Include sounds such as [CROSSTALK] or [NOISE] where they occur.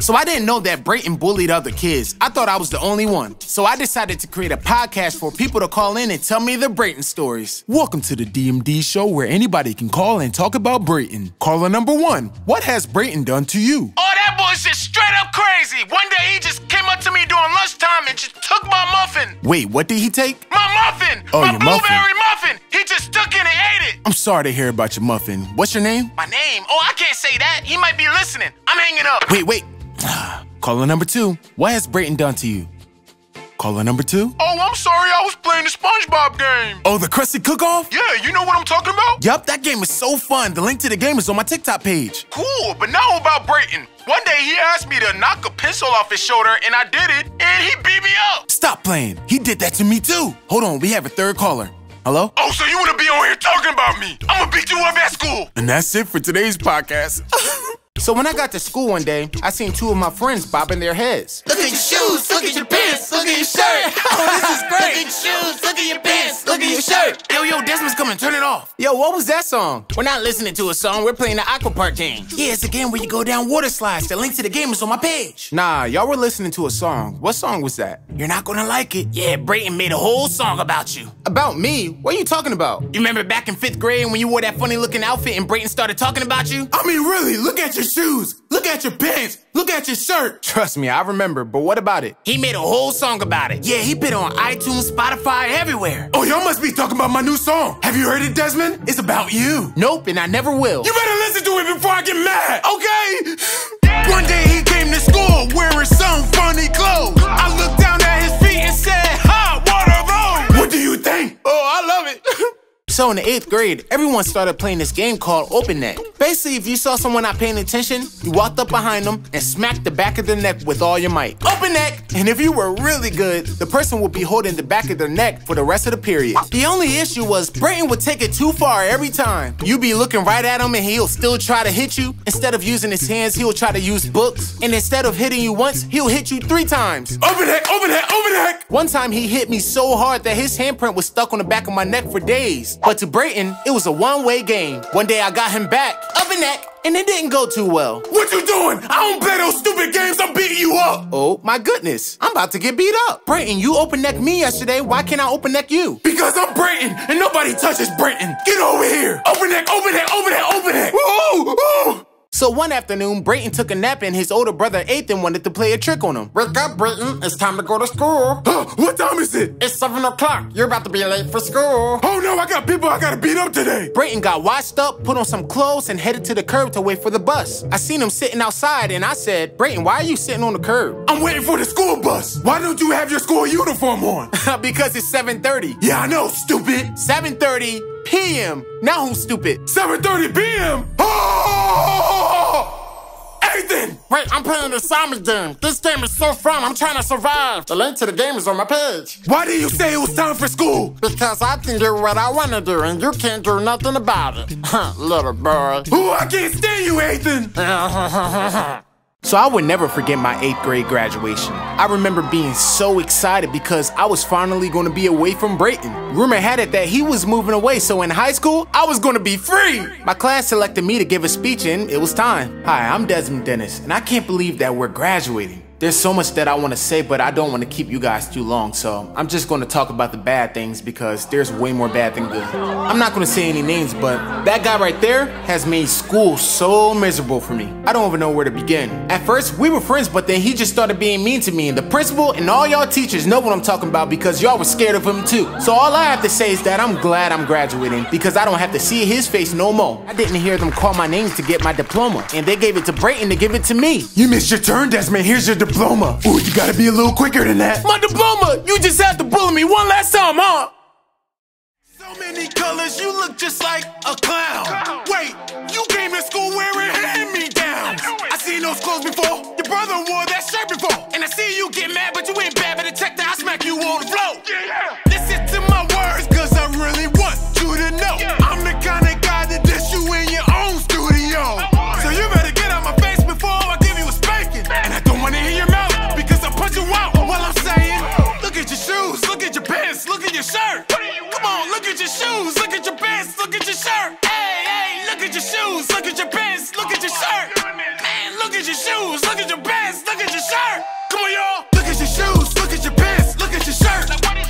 So I didn't know that Brayton bullied other kids. I thought I was the only one. So I decided to create a podcast for people to call in and tell me their Brayton stories. Welcome to the DMD show where anybody can call and talk about Brayton. Caller number one, what has Brayton done to you? Oh, that boy's just straight up crazy. One day he just came up to me during lunchtime and just took my muffin. Wait, what did he take? My muffin! Oh, my your muffin. blueberry muffin. He just took it and ate it. I'm sorry to hear about your muffin. What's your name? My name? Oh, I can't say that. He might be listening. I'm hanging up. Wait, wait. [SIGHS] Caller number two, what has Brayton done to you? Caller number two? Oh, I'm sorry. I was playing the SpongeBob game. Oh, the Krusty Cook-Off? Yeah, you know what I'm talking about? Yup, that game is so fun. The link to the game is on my TikTok page. Cool, but now about Brayton. One day he asked me to knock a pencil off his shoulder, and I did it, and he beat me up. Stop playing. He did that to me too. Hold on, we have a third caller. Hello? Oh, so you want to be on here talking about me? I'm gonna beat you up at school. And that's it for today's podcast. [LAUGHS] so when I got to school one day, I seen two of my friends bobbing their heads. Look at your shoes, look at your pants, look at your shirt. [LAUGHS] Oh, this is great. Look at your shoes, look at your pants, look at your shirt. Yo, yo, Desmond's coming. Turn it off. Yo, what was that song? We're not listening to a song, we're playing the Aqua Park game. Yeah, it's a game where you go down water slides. The link to the game is on my page. Nah, y'all were listening to a song. What song was that? You're not gonna like it. Yeah, Brayton made a whole song about you. About me? What are you talking about? You remember back in fifth grade when you wore that funny looking outfit and Brayton started talking about you? I mean, really, look at your shoes. Look at your pants. Look at your shirt. Trust me, I remember, but what about it? He made a whole song about it. Yeah, he been on iTunes, Spotify, everywhere. Oh, y'all must be talking about my new song. Have you heard it, Desmond? It's about you. Nope, and I never will. You better listen to it before I get mad, okay? One day he came to school wearing some funny clothes. I looked down at his feet and said, Hot water road. What do you think? Oh, I love it. [LAUGHS] So in the eighth grade, everyone started playing this game called Open Neck. Basically, if you saw someone not paying attention, you walked up behind them and smacked the back of their neck with all your might. Open neck! And if you were really good, the person would be holding the back of their neck for the rest of the period. The only issue was Brayton would take it too far every time. You'd be looking right at him and he'll still try to hit you. Instead of using his hands, he'll try to use books. And instead of hitting you once, he'll hit you three times. Open neck, open neck, open neck. One time he hit me so hard that his handprint was stuck on the back of my neck for days. But to Brayton, it was a one-way game. One day I got him back, up and neck, and it didn't go too well. What you doing? I don't play those stupid games. I'm beating you up. Oh my goodness, I'm about to get beat up. Brayton, you open neck me yesterday. Why can't I open neck you? Because I'm Brayton and nobody touches Brayton. Get over here. Open neck, open neck, open neck, open neck. Ooh. So one afternoon, Brayton took a nap and his older brother Ethan wanted to play a trick on him. Wake up, Brayton. It's time to go to school. [GASPS] what time is it? It's 7 o'clock. You're about to be late for school. Oh no, I got people I gotta beat up today. Brayton got washed up, put on some clothes, and headed to the curb to wait for the bus. I seen him sitting outside and I said, Brayton, why are you sitting on the curb? I'm waiting for the school bus. Why don't you have your school uniform on? [LAUGHS] because it's 7.30. Yeah, I know, stupid. 7.30 p.m. Now who's stupid? 7.30 p.m. Oh! [LAUGHS] Ethan! Wait, I'm playing the Simon game. This game is so fun. I'm trying to survive. The link to the game is on my page. Why did you say it was time for school? Because I can do what I want to do, and you can't do nothing about it. [LAUGHS] Huh, little boy. Ooh, I can't stand you, Ethan! [LAUGHS] So I would never forget my eighth grade graduation. I remember being so excited because I was finally going to be away from Brayton. Rumor had it that he was moving away, so in high school, I was going to be free. My class selected me to give a speech and it was time. Hi, I'm Desmond Dennis, and I can't believe that we're graduating. There's so much that I want to say, but I don't want to keep you guys too long, so I'm just going to talk about the bad things because there's way more bad than good. I'm not going to say any names, but that guy right there has made school so miserable for me. I don't even know where to begin. At first, we were friends, but then he just started being mean to me, and the principal and all y'all teachers know what I'm talking about because y'all were scared of him too. So all I have to say is that I'm glad I'm graduating because I don't have to see his face no more. I didn't hear them call my name to get my diploma, and they gave it to Brayton to give it to me. You missed your turn, Desmond. Here's your diploma. Ooh, you gotta be a little quicker than that. My diploma! You just had to bully me one last time, huh? So many colors, you look just like a clown. Wait, you came to school wearing hand-me-downs. I seen those clothes before. your shoes, look at your pants, look at your shirt. Hey, hey, look at your shoes, look at your pants, look at your shirt. Man, look at your shoes, look at your pants, look at your shirt. Come on, y'all, look at your shoes, look at your pants, look at your shirt.